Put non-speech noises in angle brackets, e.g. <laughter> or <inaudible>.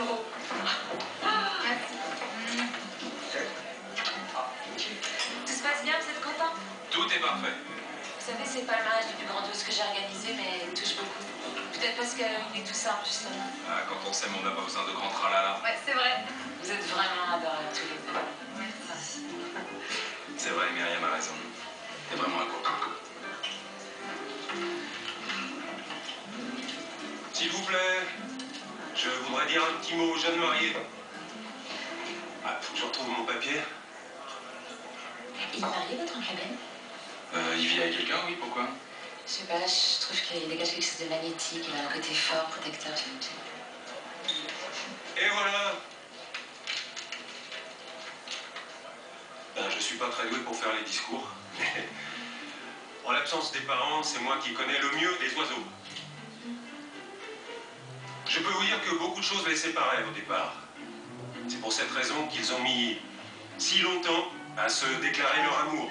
euros. Merci. Tout se passe bien, vous êtes content? Tout est parfait. Vous savez, c'est pas le mariage le plus grandiose que j'ai organisé, mais il touche beaucoup. Peut-être parce qu'il est tout simple, justement. Ah, quand on s'aime, on n'a pas besoin de grands tralala. Ouais, c'est vrai. Vous êtes vraiment adorables tous les deux. Merci. C'est vrai, Myriam a raison. C'est vraiment un copain. S'il vous plaît, je voudrais dire un petit mot aux jeunes mariés. Ah, faut que je retrouve mon papier. Il est marié, votre oncle Ben Euh, il vit avec quelqu'un, oui, pourquoi? Je sais pas, je trouve qu'il dégage quelque chose de magnétique. Il a un côté fort, protecteur, j'aime bien. Et voilà Ben, je suis pas très doué pour faire les discours. mais <laughs> En l'absence des parents, c'est moi qui connais le mieux les oiseaux. Je peux vous dire que beaucoup de choses les séparaient au départ. C'est pour cette raison qu'ils ont mis si longtemps à se déclarer leur amour.